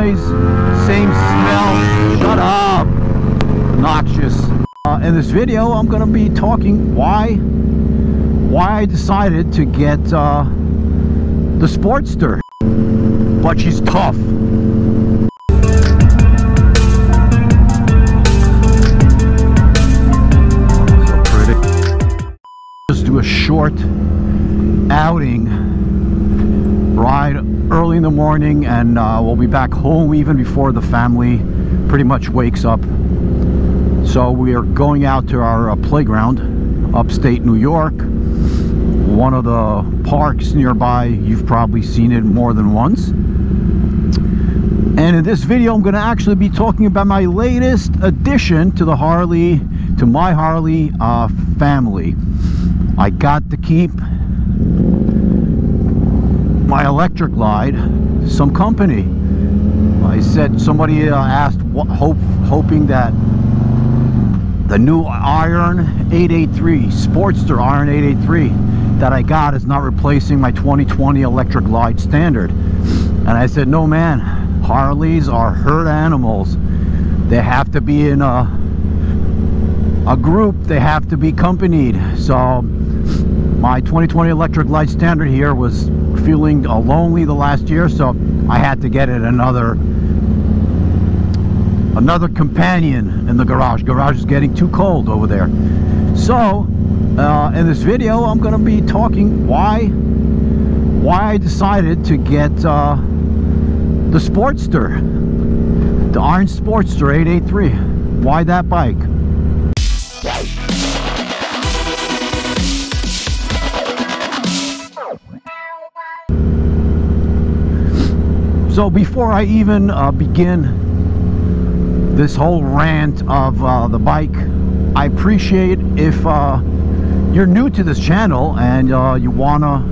noise, same smell. Shut up. Noxious. Uh, in this video, I'm going to be talking why why I decided to get uh, the Sportster. But she's tough. So pretty. Just do a short outing ride early in the morning and uh, we'll be back home even before the family pretty much wakes up. So we are going out to our uh, playground upstate New York one of the parks nearby. You've probably seen it more than once. And in this video I'm going to actually be talking about my latest addition to the Harley to my Harley uh, family. I got to keep my Electra Glide some company. I said somebody uh, asked what, hope hoping that the new iron 883 Sportster iron 883 that I got is not replacing my 2020 Electra Glide standard. And I said no man Harleys are herd animals. They have to be in a a group. They have to be accompanied so my 2020 Electra Glide standard here was feeling lonely the last year so I had to get it another another companion in the garage. Garage is getting too cold over there. So uh, in this video I'm gonna be talking why why I decided to get uh, the Sportster the Iron Sportster 883 why that bike So before I even uh, begin this whole rant of uh, the bike, I appreciate if uh, you're new to this channel and uh, you wanna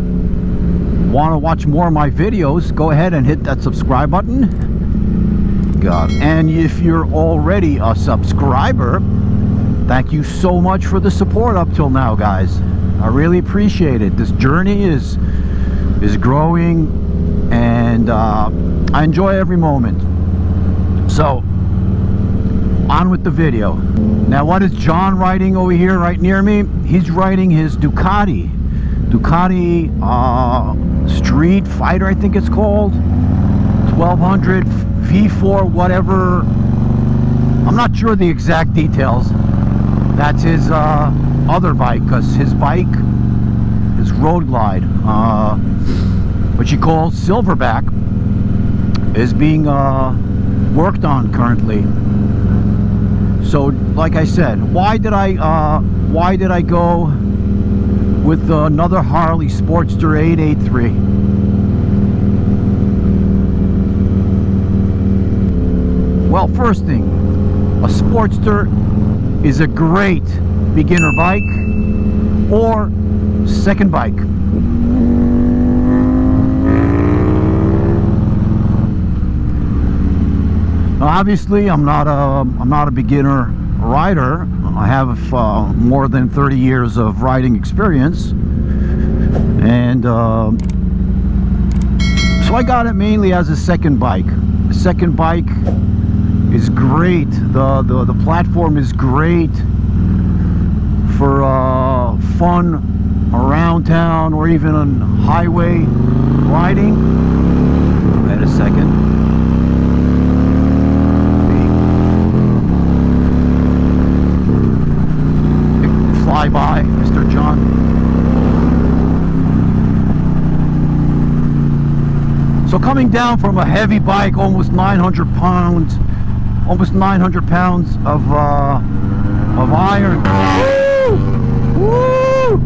wanna watch more of my videos, go ahead and hit that subscribe button. God, and if you're already a subscriber, thank you so much for the support up till now, guys. I really appreciate it. This journey is is growing and uh, I enjoy every moment. So, on with the video. Now, what is John riding over here right near me? He's riding his Ducati. Ducati uh, Street Fighter, I think it's called. 1200 V4, whatever. I'm not sure the exact details. That's his uh, other bike, because his bike, is Road Glide, uh, which he calls Silverback, is being uh, worked on currently. So, like I said, why did I uh, why did I go with another Harley Sportster 883? Well, first thing, a Sportster is a great beginner bike or second bike. Obviously I'm not a I'm not a beginner rider I have uh, more than 30 years of riding experience. And uh, so I got it mainly as a second bike. Second bike is great. The the, the platform is great for uh, fun around town or even on highway riding. Wait a second fly by, Mr. John. So coming down from a heavy bike, almost 900 pounds, almost 900 pounds of uh, of iron. Woo! Woo!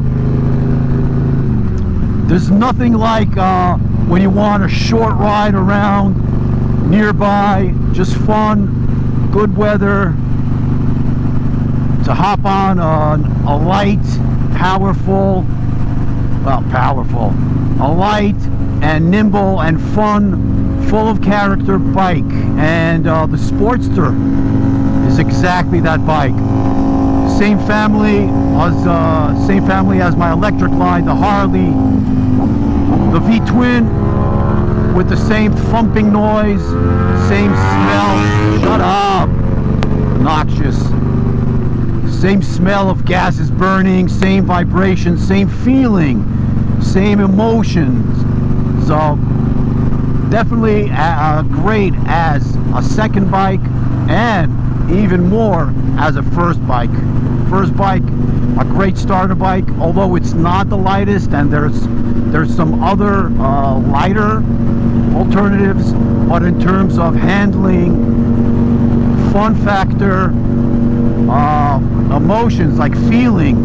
There's nothing like uh, when you want a short ride around nearby, just fun, good weather, to hop on a, a light, powerful, well, powerful, a light and nimble and fun, full of character bike. And uh, the Sportster is exactly that bike. Same family as uh, same family as my Electra Glide, the Harley, the V-twin, with the same thumping noise, same smell. Shut up! Noxious. Same smell of gases burning, same vibration, same feeling, same emotions. So definitely uh, great as a second bike and even more as a first bike. First bike, a great starter bike, although it's not the lightest and there's there's some other uh, lighter alternatives, but in terms of handling, fun factor, uh, emotions like feeling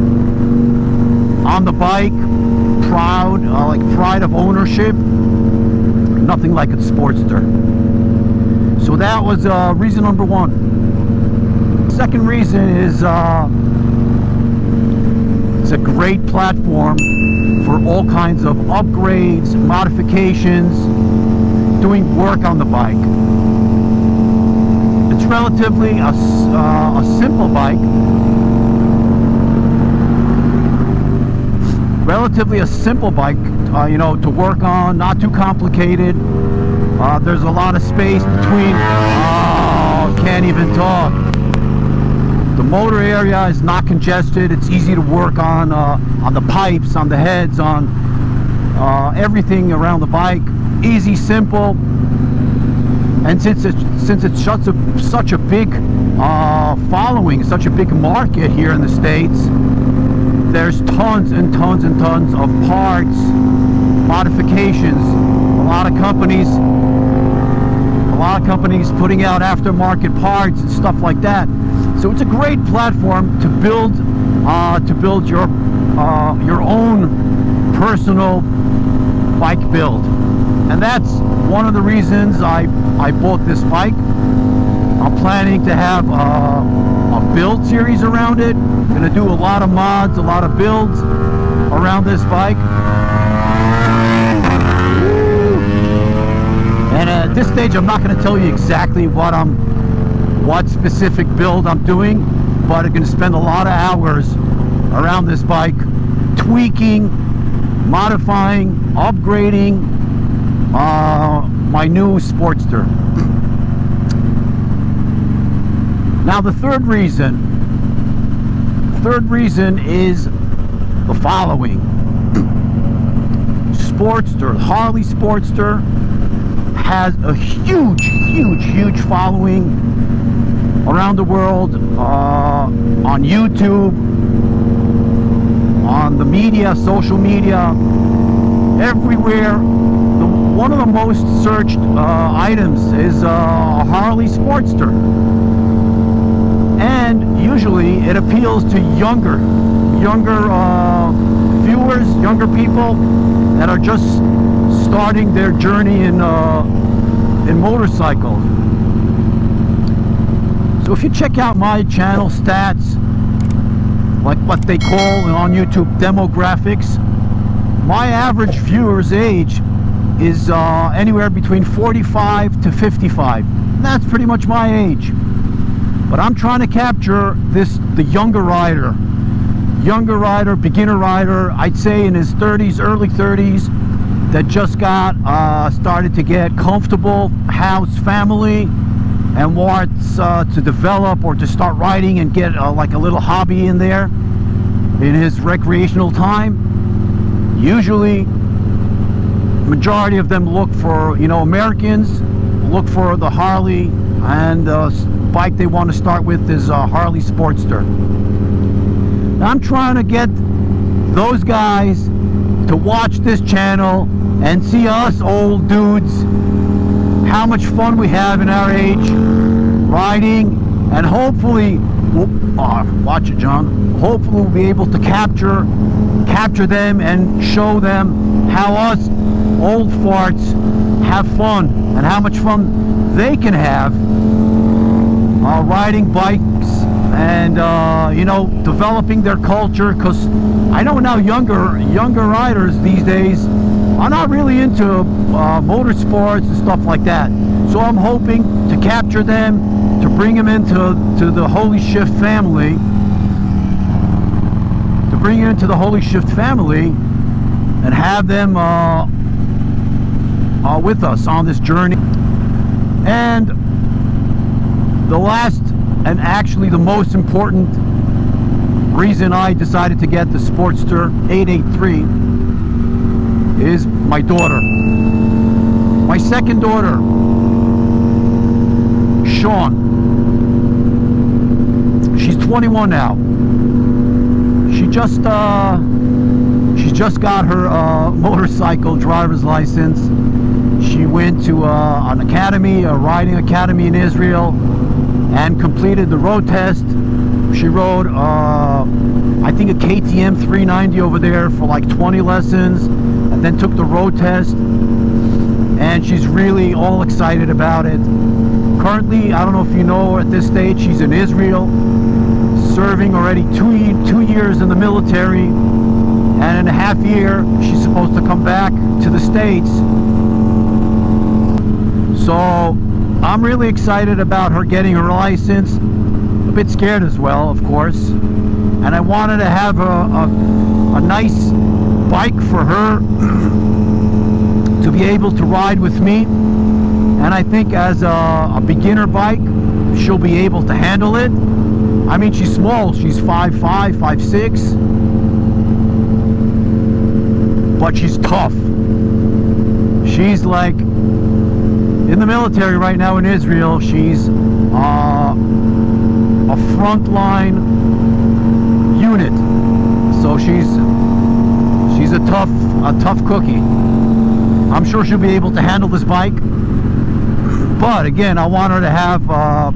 on the bike, proud, uh, like pride of ownership, nothing like a Sportster. So that was uh, reason number one. Second reason is uh, it's a great platform for all kinds of upgrades, modifications, doing work on the bike. Relatively a, uh, a simple bike. Relatively a simple bike, uh, you know, to work on, not too complicated. Uh, there's a lot of space between, oh, can't even talk. The motor area is not congested. It's easy to work on uh, on the pipes, on the heads, on uh, everything around the bike. Easy, simple. And since it's since it's such a such a big uh, following, such a big market here in the states, there's tons and tons and tons of parts, modifications. A lot of companies, a lot of companies putting out aftermarket parts and stuff like that. So it's a great platform to build uh, to build your uh, your own personal bike build, and that's one of the reasons I I bought this bike. I'm planning to have uh, a build series around it. Gonna do a lot of mods, a lot of builds around this bike. And at this stage, I'm not going to tell you exactly what I'm what specific build I'm doing, but I'm to spend a lot of hours around this bike tweaking, modifying, upgrading uh, my new Sportster. Now the third reason, third reason is the following. Sportster, Harley Sportster has a huge, huge, huge following around the world, uh, on YouTube, on the media, social media, everywhere. One of the most searched uh, items is uh, a Harley Sportster. And usually it appeals to younger, younger uh, viewers, younger people that are just starting their journey in, uh, in motorcycles. So if you check out my channel stats, like what they call on YouTube demographics, my average viewer's age is uh, anywhere between 45 to 55. And that's pretty much my age. But I'm trying to capture this, the younger rider. Younger rider, beginner rider, I'd say in his 30s, early 30s, that just got uh, started to get comfortable, house, family, and wants uh, to develop or to start riding and get uh, like a little hobby in there in his recreational time usually majority of them look for you know Americans look for the Harley and the bike they want to start with is a Harley Sportster. Now, I'm trying to get those guys to watch this channel and see us old dudes how much fun we have in our age riding and hopefully uh, watch it John. Hopefully we'll be able to capture capture them and show them how us old farts have fun and how much fun they can have uh, riding bikes and uh, you know developing their culture because I know now younger younger riders these days are not really into uh, motorsports and stuff like that. So I'm hoping to capture them, to bring them into to the Holy Shift family, to bring them into the Holy Shift family, and have them uh, uh, with us on this journey. And the last and actually the most important reason I decided to get the Sportster 883 is my daughter. My second daughter, Sean. She's 21 now. She just uh, she just got her uh, motorcycle driver's license. Went to uh, an academy, a riding academy in Israel, and completed the road test. She rode, uh, I think, a KTM 390 over there for like 20 lessons, and then took the road test. And she's really all excited about it. Currently, I don't know if you know at this stage, she's in Israel, serving already two, two years in the military, and in a half year, she's supposed to come back to the States. So I'm really excited about her getting her license. A bit scared as well, of course. And I wanted to have a, a, a nice bike for her to be able to ride with me. And I think as a, a beginner bike, she'll be able to handle it. I mean, she's small. She's 5'5", 5'6". But she's tough. She's like in the military right now in Israel. She's uh, a frontline unit, so she's she's a tough a tough cookie. I'm sure she'll be able to handle this bike, but again, I want her to have uh,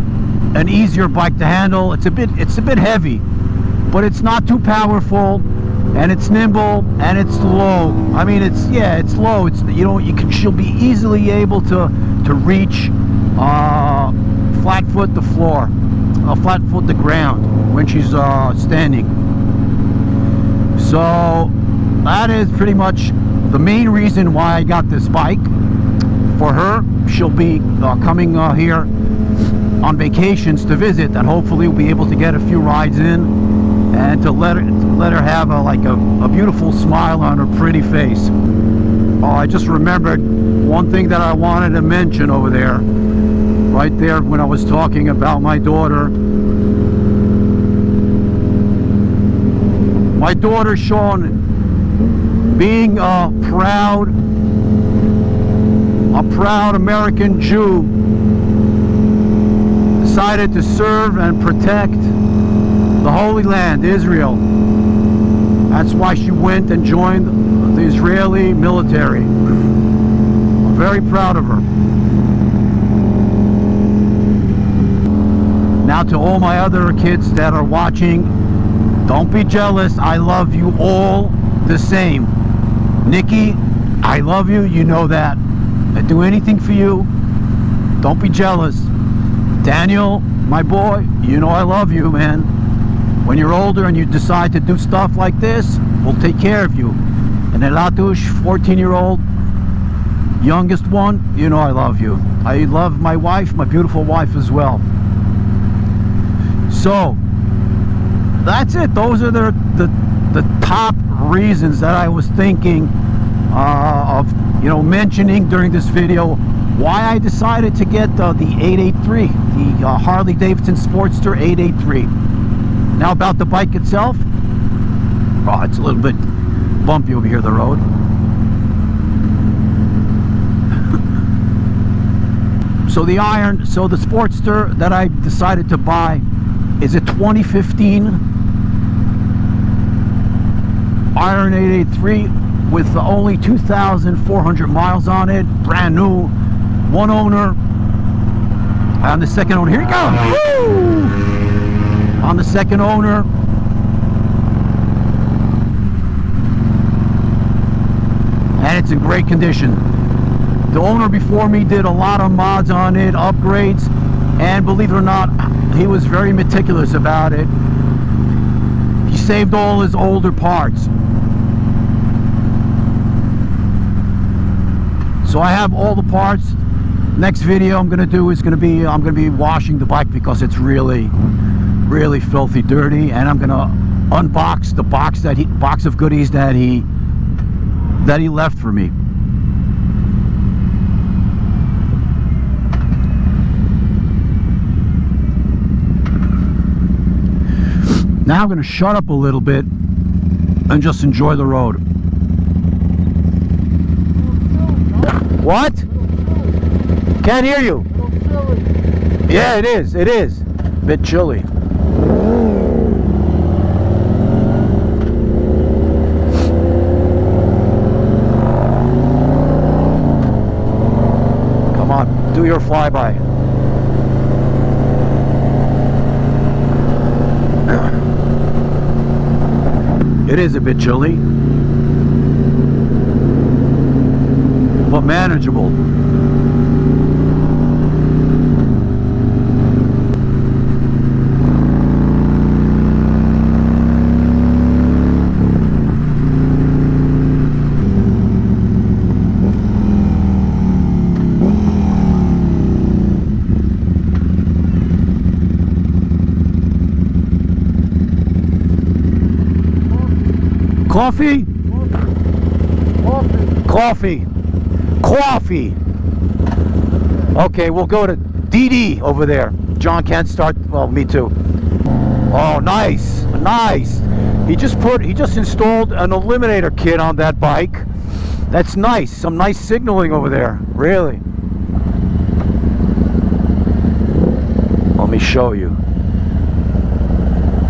an easier bike to handle. It's a bit it's a bit heavy, but it's not too powerful and it's nimble and it's low i mean it's yeah it's low it's you know you can she'll be easily able to to reach uh, flat foot the floor uh, flat foot the ground when she's uh, standing so that is pretty much the main reason why I got this bike for her she'll be uh, coming uh, here on vacations to visit and hopefully we'll be able to get a few rides in and to let her, to let her have a, like a, a beautiful smile on her pretty face. Oh, I just remembered one thing that I wanted to mention over there, right there when I was talking about my daughter. My daughter Sean, being a proud, a proud American Jew, decided to serve and protect the Holy Land, Israel. That's why she went and joined the Israeli military. Very proud of her. Now to all my other kids that are watching, don't be jealous. I love you all the same. Nikki, I love you. You know that. I'd do anything for you. Don't be jealous. Daniel, my boy, you know I love you, man. When you're older and you decide to do stuff like this, we'll take care of you. And Elatush, 14-year-old, youngest one, you know I love you. I love my wife, my beautiful wife as well. So, that's it. Those are the, the, the top reasons that I was thinking uh, of, you know, mentioning during this video why I decided to get uh, the 883, the uh, Harley Davidson Sportster 883. Now about the bike itself, oh, it's a little bit bumpy over here, the road. So the iron, so the Sportster that I decided to buy is a 2015 Iron 883 with only 2,400 miles on it, brand new, one owner. On the second owner, here you go. Woo! on the second owner. And it's in great condition. The owner before me did a lot of mods on it, upgrades, and believe it or not, he was very meticulous about it. He saved all his older parts. So I have all the parts. Next video I'm going to do is going to be, I'm to be washing the bike because it's really, really filthy dirty and I'm gonna unbox the box that he box of goodies that he that he left for me Now I'm going to shut up a little bit and just enjoy the road. What? Can't hear you. Yeah, it is. It is. A Bit chilly. Come on, do your flyby. It is a bit chilly, but manageable. Coffee? Coffee. Coffee. Coffee. Okay, we'll go to DD over there. John can't start. Well, me too. Oh, nice, nice. He just put, he just installed an eliminator kit on that bike. That's nice. Some nice signaling over there. Really. Let me show you.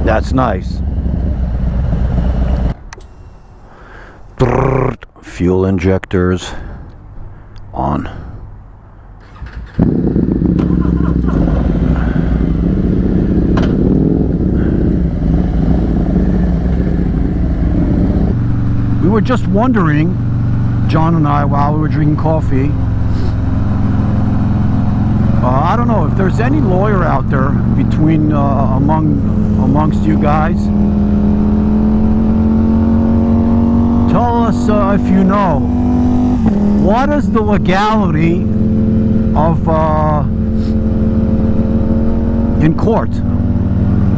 That's nice. Fuel injectors on. We were just wondering, John and I, while we were drinking coffee, uh, I don't know if there's any lawyer out there between uh, among amongst you guys. Tell us uh, if you know what is the legality of uh, in court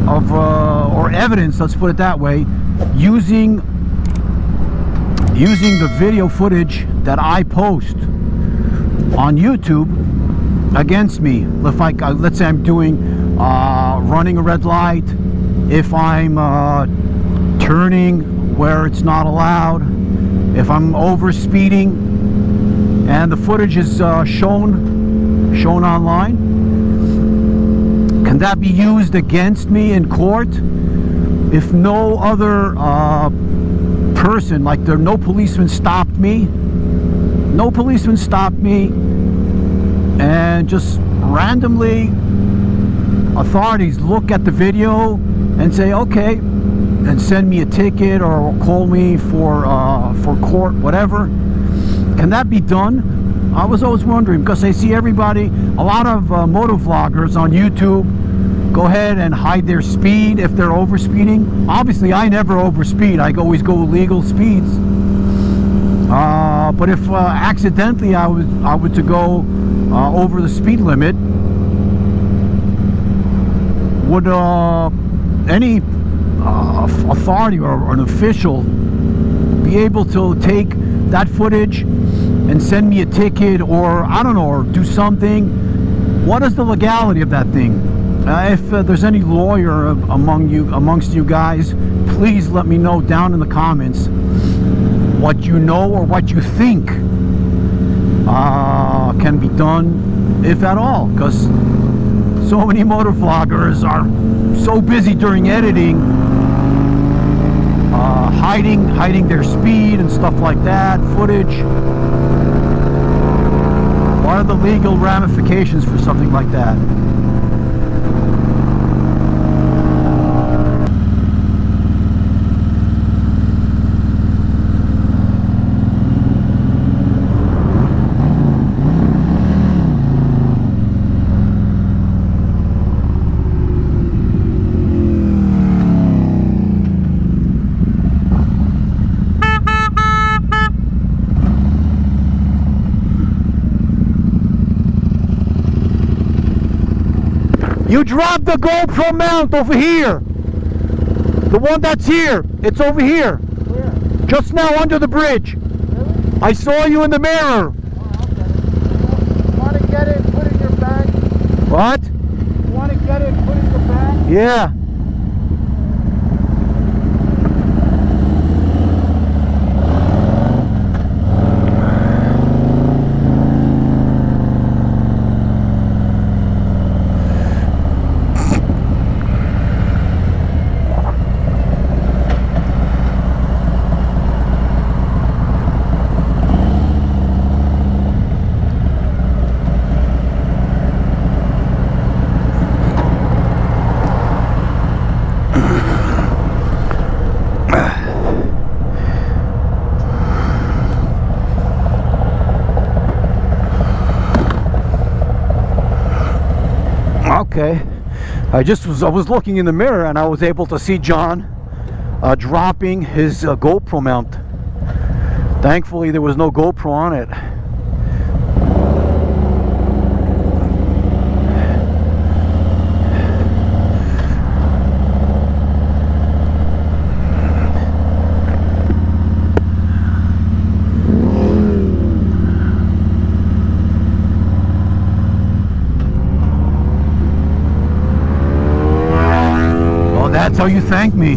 of uh, or evidence. Let's put it that way, using using the video footage that I post on YouTube against me. If I, uh, let's say I'm doing uh, running a red light, if I'm uh, turning where it's not allowed, if I'm over speeding, and the footage is uh, shown shown online, can that be used against me in court? If no other uh, person, like there, no policeman stopped me, no policeman stopped me, and just randomly authorities look at the video and say okay and send me a ticket or call me for uh, for court whatever. Can that be done? I was always wondering because I see everybody a lot of uh, moto vloggers on YouTube go ahead and hide their speed if they're over speeding obviously I never overspeed. I always go legal speeds. Uh, but if uh, accidentally I was I were to go uh, over the speed limit, would uh, any uh, authority or an official be able to take that footage and send me a ticket or I don't know or do something? What is the legality of that thing? Uh, if uh, there's any lawyer among you amongst you guys, please let me know down in the comments what you know or what you think uh, can be done, if at all, because so many motor vloggers are so busy during editing, uh, hiding, hiding their speed and stuff like that, footage. What are the legal ramifications for something like that? You dropped the GoPro mount over here. The one that's here. It's over here. Where? Just now under the bridge. Really? I saw you in the mirror. Oh, I'll get it. You want to get it, put it in your bag? What? You want to get it, put it in your bag? Yeah. Okay. I just was I was looking in the mirror and I was able to see John uh, dropping his uh, GoPro mount. Thankfully there was no GoPro on it. Oh, that's how you thank me.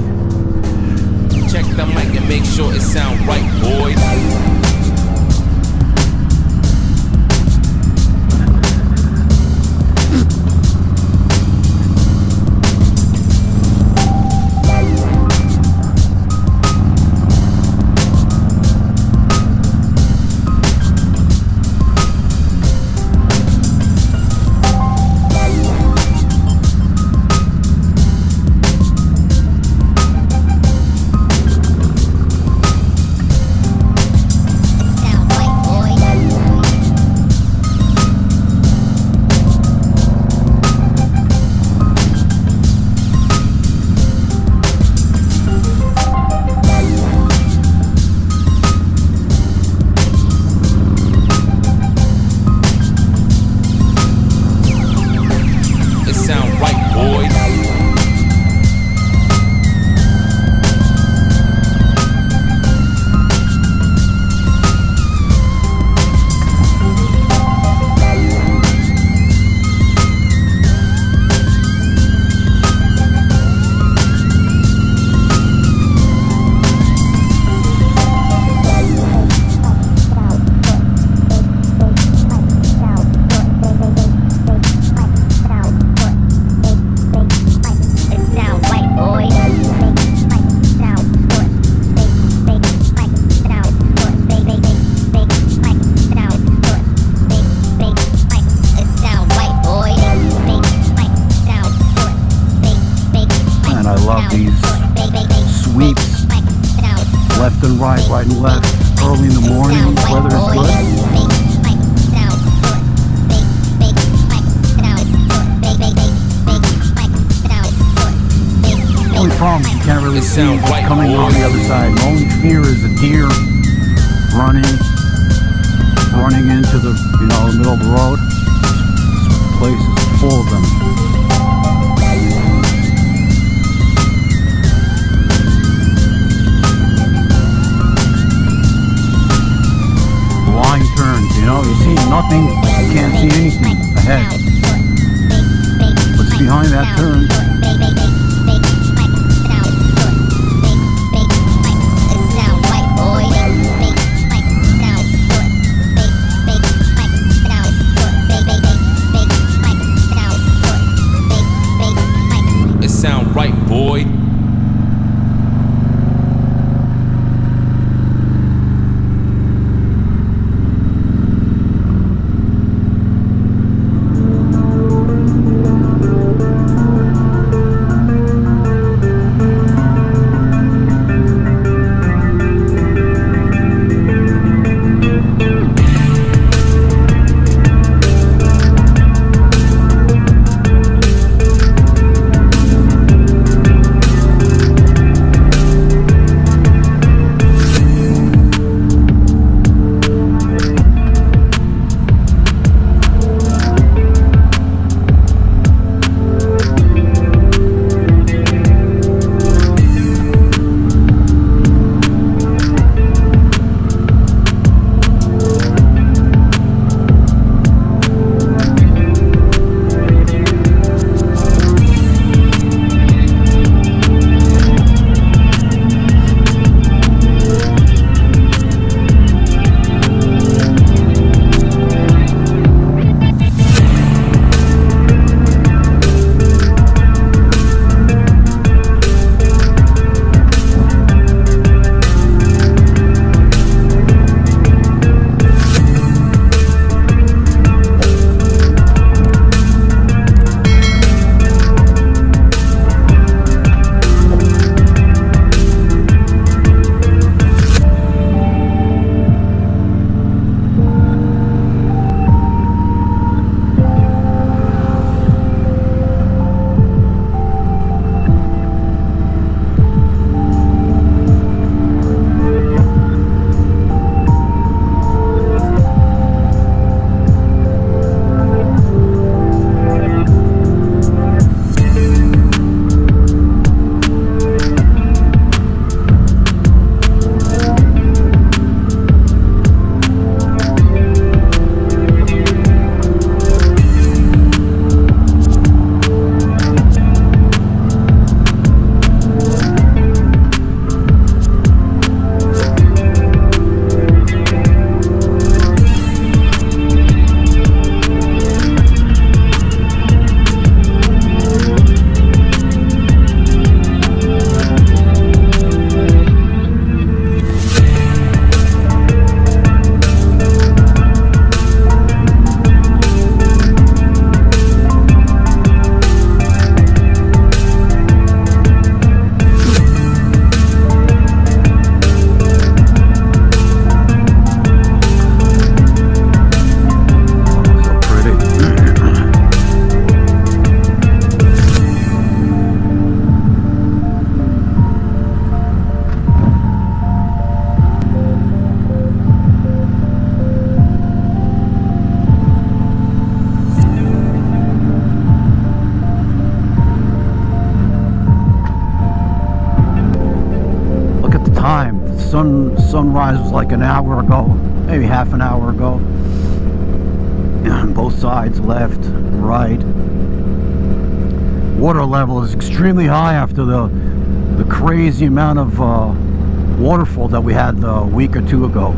Check the mic and make sure it sound right, boys. Nothing, you can't see anything ahead. What's behind that turn? Sunrise was like an hour ago, maybe half an hour ago. On both sides, left, and right. Water level is extremely high after the the crazy amount of uh, waterfall that we had a week or two ago.